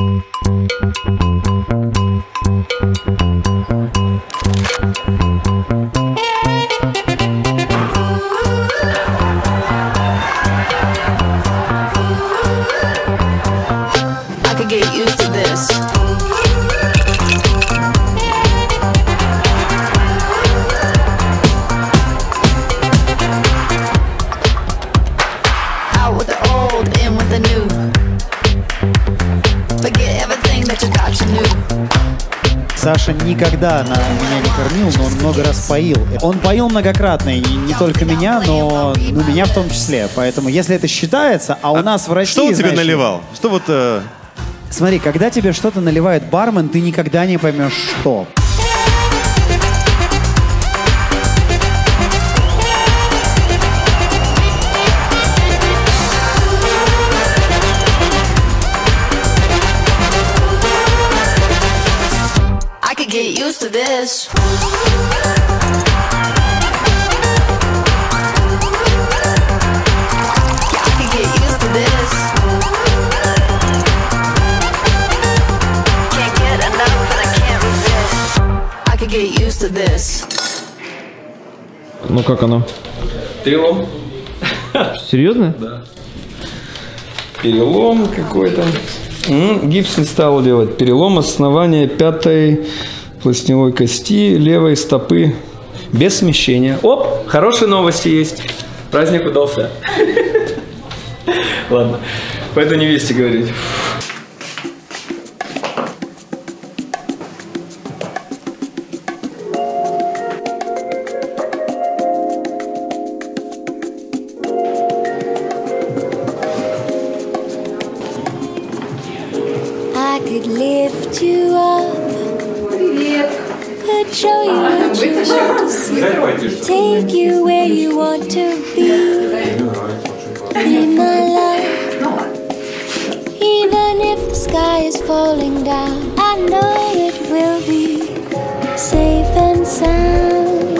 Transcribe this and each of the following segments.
Thank you. Саша никогда на меня не кормил, но он много раз поил. Он поил многократно, и не только меня, но ну, меня в том числе. Поэтому, если это считается, а у нас в России... Что он тебе знаешь, наливал? Что вот... э, Смотри, когда тебе что-то наливает бармен, ты никогда не поймешь, что. Get used to this. Ну как оно? Перелом. Серьезно? Да. Перелом какой-то. Гипс не стал делать. Перелом основания пятой пластневой кости левой стопы без смещения. Оп, хорошие новости есть. Праздник удался. Ладно, пойду невесте говорить. Show you what you want to see. Take you where you want to be. Be my love. Even if the sky is falling down, I know it will be safe and sound.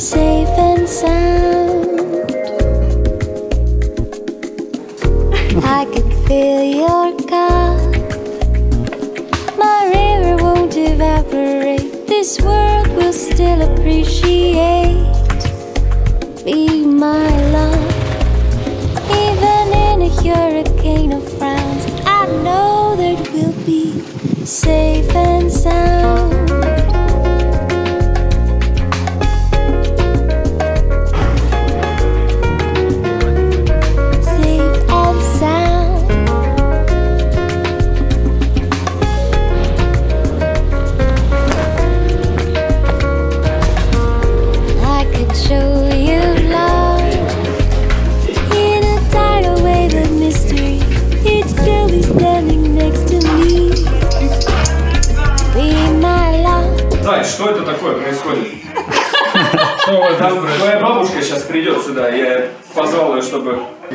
Safe and sound. I could fill your still appreciate. Be my love. Even in a hurricane of frowns, I know that we'll be safe and sound.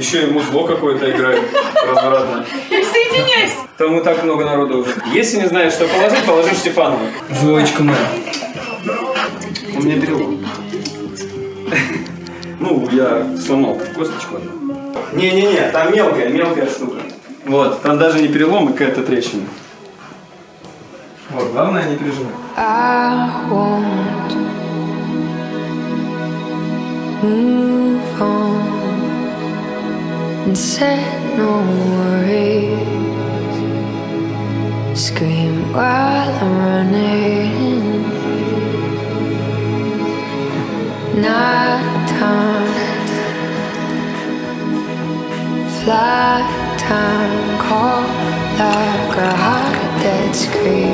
Еще и музло какое-то играет развратно. Соединяйся! Там и так много народу уже. Если не знаешь, что положить, положи Штефанову. Зоечка моя. У меня перелом. Ну, я сломал косточку. Не-не-не, там мелкая, мелкая штука. Вот, там даже не перелом, а какая-то трещина. Вот, главное не переживай. I won't move on and set no worries. Scream while I'm running. Night time, flight time, call like a heart that's grieving.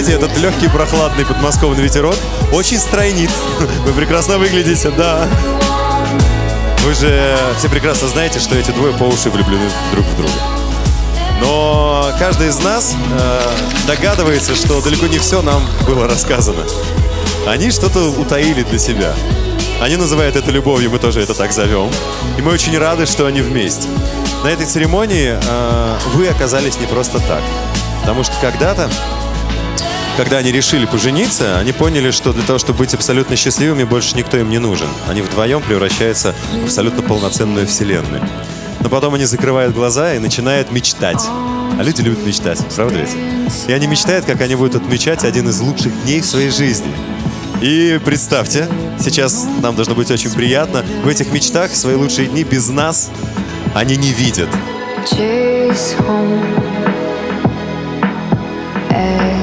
Знаете, этот легкий прохладный подмосковный ветерок очень стройнит. Вы прекрасно выглядите, да. Вы же все прекрасно знаете, что эти двое по уши влюблены друг в друга. Но каждый из нас э, догадывается, что далеко не все нам было рассказано. Они что-то утаили для себя. Они называют это любовью, мы тоже это так зовем. И мы очень рады, что они вместе. на этой церемонии э, вы оказались не просто так. Потому что когда-то, когда они решили пожениться, они поняли, что для того, чтобы быть абсолютно счастливыми, больше никто им не нужен. Они вдвоем превращаются в абсолютно полноценную вселенную. Но потом они закрывают глаза и начинают мечтать. А люди любят мечтать, правда ведь? И они мечтают, как они будут отмечать один из лучших дней в своей жизни. И представьте, сейчас нам должно быть очень приятно, в этих мечтах свои лучшие дни без нас они не видят. chase home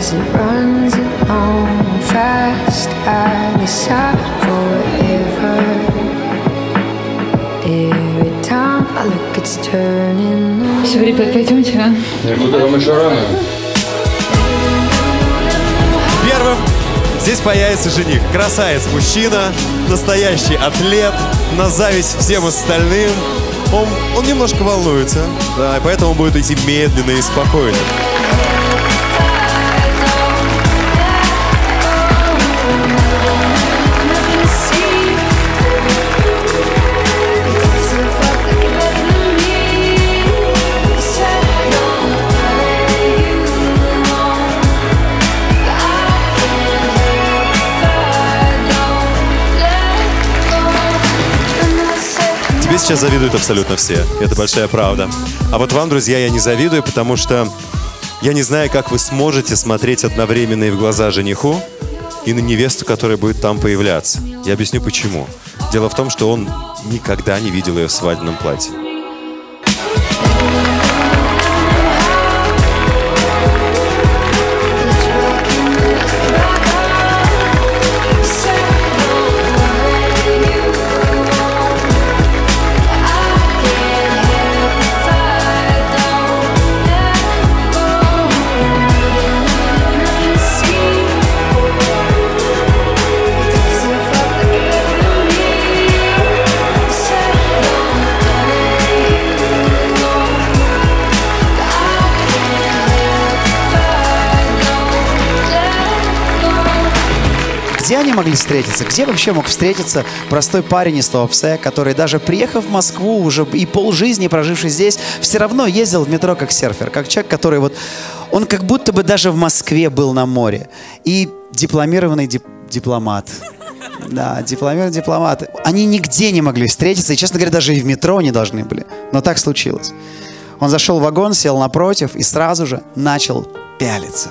as it runs along fast at the side forever. Every time I look, it's turning. on. Все, ребят, пойдемте, а? Первым здесь появится жених. Красавец-мужчина, настоящий атлет, на зависть всем остальным. Он, он немножко волнуется, да, и поэтому будет идти медленно и спокойно. Сейчас завидуют абсолютно все. Это большая правда. А вот вам, друзья, я не завидую, потому что я не знаю, как вы сможете смотреть одновременно и в глаза жениху, и на невесту, которая будет там появляться. Я объясню почему. Дело в том, что он никогда не видел ее в свадебном платье. Они могли встретиться? Где вообще мог встретиться простой парень из Туапсе, который даже приехав в Москву уже и полжизни проживший здесь, все равно ездил в метро как серфер, как человек, который вот... Он как будто бы даже в Москве был на море. И дипломированный дип- дипломат. Да, дипломированный дипломат. Они нигде не могли встретиться, и, честно говоря, даже и в метро не должны были. Но так случилось. Он зашел в вагон, сел напротив и сразу же начал пялиться.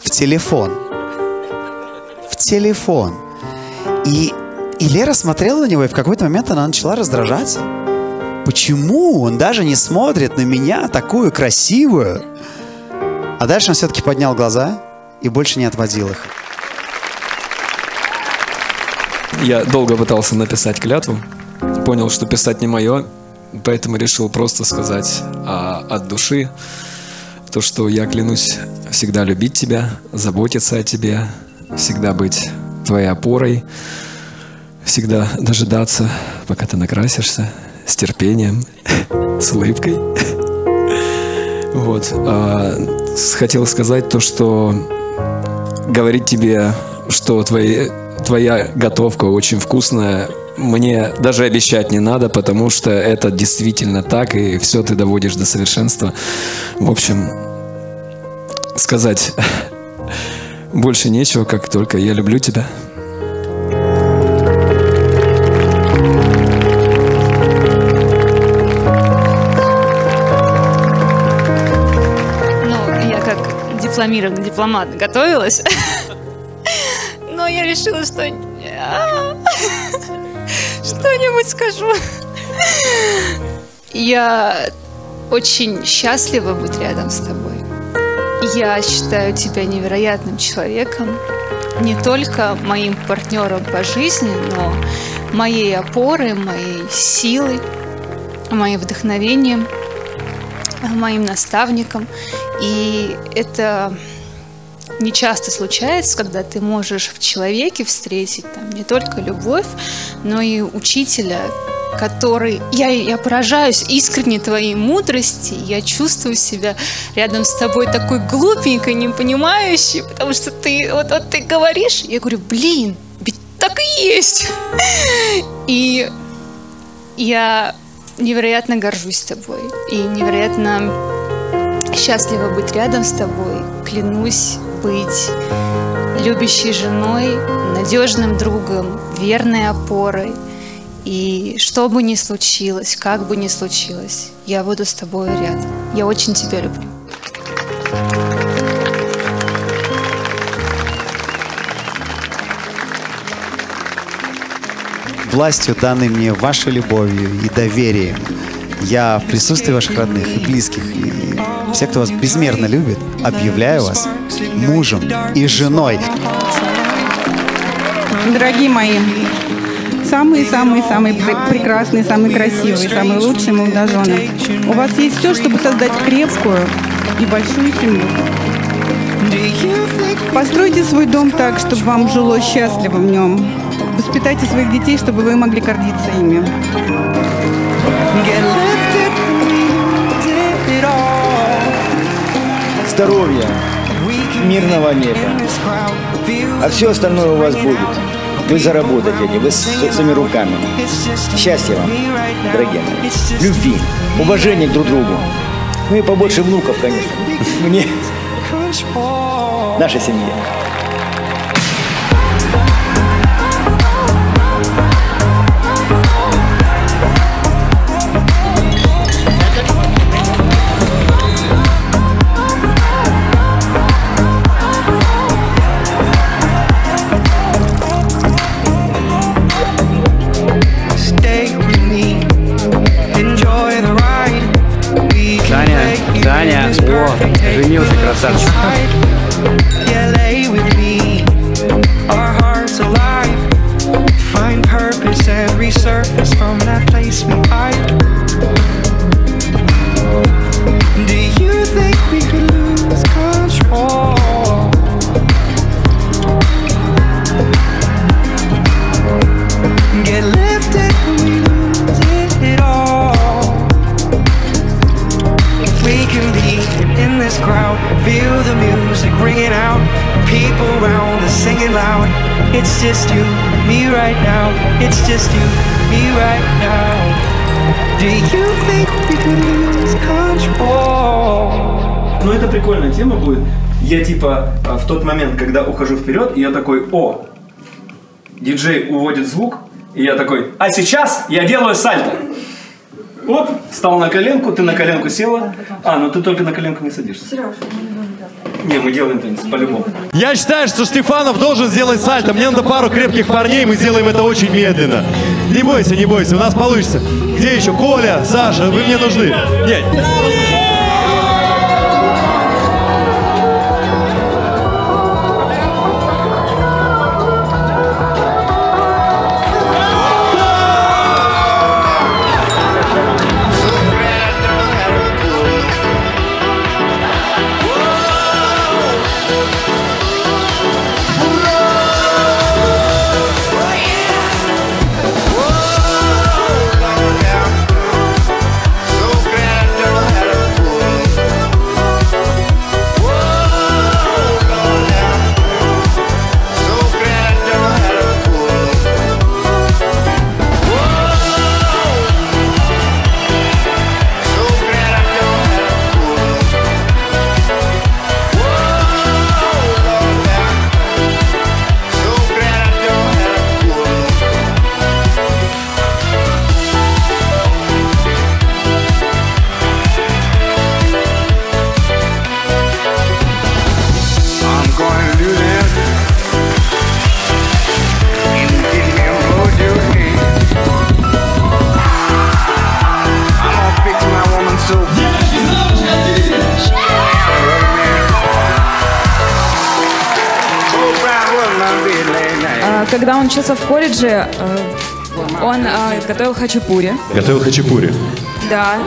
В телефон телефон. И, и Лера смотрела на него, и в какой-то момент она начала раздражаться. Почему он даже не смотрит на меня, такую красивую? А дальше он все-таки поднял глаза и больше не отводил их. Я долго пытался написать клятву. Понял, что писать не мое, поэтому решил просто сказать а, от души то, что я клянусь всегда любить тебя, заботиться о тебе, всегда быть твоей опорой, всегда дожидаться, пока ты накрасишься, с терпением, с улыбкой. Вот. А, хотел сказать то, что говорить тебе, что твои, твоя готовка очень вкусная, мне даже обещать не надо, потому что это действительно так, и все ты доводишь до совершенства. В общем, сказать больше нечего, как только я люблю тебя. Ну, я как дипломированный дипломат готовилась. Но я решила, что что-нибудь скажу. Я очень счастлива быть рядом с тобой. Я считаю тебя невероятным человеком, не только моим партнером по жизни, но моей опорой, моей силой, моим вдохновением, моим наставником. И это не часто случается, когда ты можешь в человеке встретить там, не только любовь, но и учителя, который... Я, я поражаюсь искренне твоей мудрости, я чувствую себя рядом с тобой такой глупенькой, не понимающей, потому что ты вот, вот ты говоришь, я говорю, блин, ведь так и есть. И я невероятно горжусь тобой и невероятно счастлива быть рядом с тобой. Клянусь быть любящей женой, надежным другом, верной опорой. И что бы ни случилось, как бы ни случилось, я буду с тобой рядом. Я очень тебя люблю. Властью, данной мне вашей любовью и доверием, я в присутствии ваших родных и близких, и всех, кто вас безмерно любит, объявляю вас мужем и женой. Дорогие мои, самые-самые-самые прекрасные, самые красивые, самые лучшие молодожены. У вас есть все, чтобы создать крепкую и большую семью. Постройте свой дом так, чтобы вам жилось счастливо в нем. Воспитайте своих детей, чтобы вы могли гордиться ими. Здоровья, мирного неба. А все остальное у вас будет. Вы заработаете, вы своими руками. Счастья вам, дорогие мои. Любви, уважения друг к другу. Ну и побольше внуков, конечно. Мне, нашей семье. such. Loud. It's just you, me right now. It's just you, me right now. Do you think we could lose control? Ну, это прикольная тема будет. Я типа а, в тот момент, когда ухожу вперед, я такой, о, диджей уводит звук, и я такой, а сейчас я делаю сальто. Оп, встал на коленку, ты на коленку села. А, ну ты только на коленку не садишься. Не, мы делаем танец, по-любому. Я считаю, что Штефанов должен сделать сальто. Мне надо пару крепких парней, мы сделаем это очень медленно. Не бойся, не бойся, у нас получится. Где еще? Коля, Саша, вы мне нужны. Нет. Когда он учился в колледже, э, он э, готовил хачапури. Готовил хачапури. Да.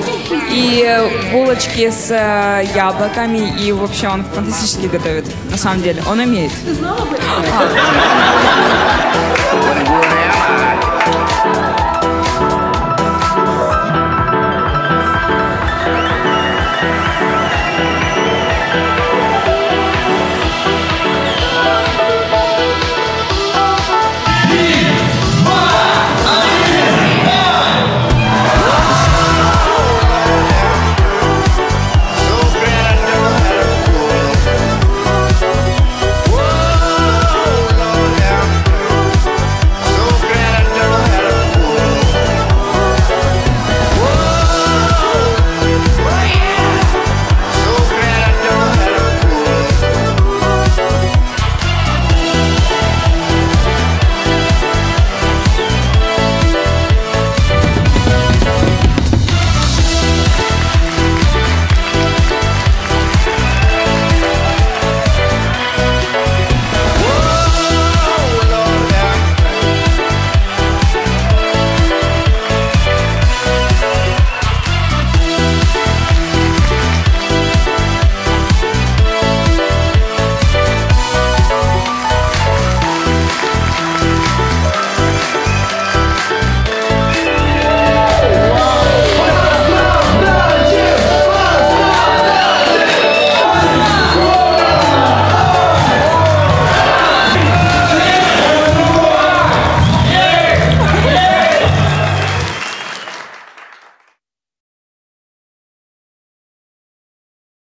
И булочки с э, яблоками. И вообще он фантастически готовит. На самом деле. Он умеет. Go there.